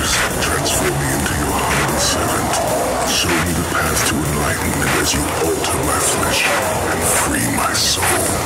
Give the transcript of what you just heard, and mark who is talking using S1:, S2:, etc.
S1: Transform me into your humble servant. Show me the path to enlightenment as you alter my flesh and free my soul.